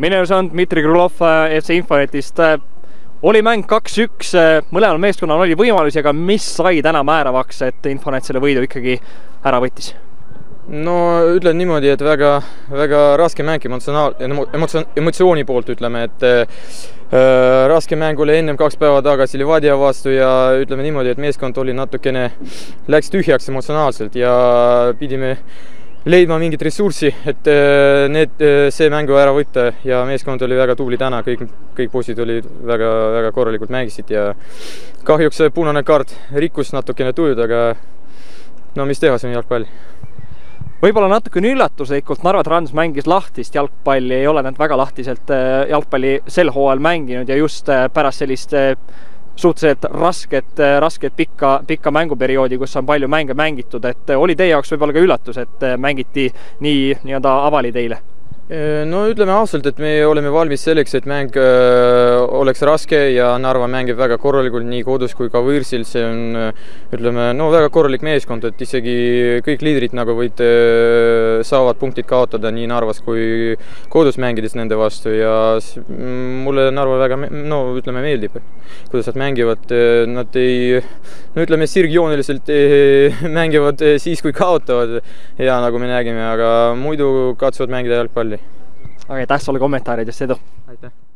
minu juures on Dmitri Krulov FC Infonetist. oli mäng kaks-üks, mõlemal meeskonnal oli võimalusi, aga mis sai täna määravaks, et Infonet selle võidu ikkagi ära võttis? no ütlen niimoodi, et väga, väga raske mäng emotsionaal, emotsioon, emotsiooni poolt ütleme, et äh, raske mäng oli ennem kaks päeva tagasi Levadia vastu ja ütleme niimoodi, et meeskond oli natukene, läks tühjaks emotsionaalselt ja pidime leidma mingit ressurssi, et äh, need, see mängu ära võtta. Ja meeskond oli väga tubli täna, kõik, kõik bossid olid väga, väga korralikult mängisid ja kahjuks punane kaart rikkus natukene tujud, aga no mis teha, see on jalgpall. Võib-olla natukene üllatuslikult Narva Trans mängis lahtist jalgpalli, ei ole nad väga lahtiselt äh, jalgpalli sel hooajal mänginud ja just äh, pärast sellist äh, suhteliselt rasket, rasket pikka, pikka mänguperioodi, kus on palju mänge mängitud, et oli teie jaoks võib-olla ka üllatus, et mängiti nii nii-öelda avaliteile? no ütleme ausalt, et me oleme valmis selleks, et mäng äh, oleks raske ja Narva mängib väga korralikult nii kodus kui ka võõrsil, see on ütleme, no väga korralik meeskond, et isegi kõik liidrid nagu võid, äh, saavad punktid kaotada nii Narvas kui kodus mängides nende vastu ja mulle Narva väga, no ütleme, meeldib, kuidas nad mängivad, nad ei, no ütleme, sirgjooneliselt mängivad siis, kui kaotavad ja nagu me nägime, aga muidu katsuvad mängida jalgpalli aga aitäh sulle kommentaaridest, edu! aitäh!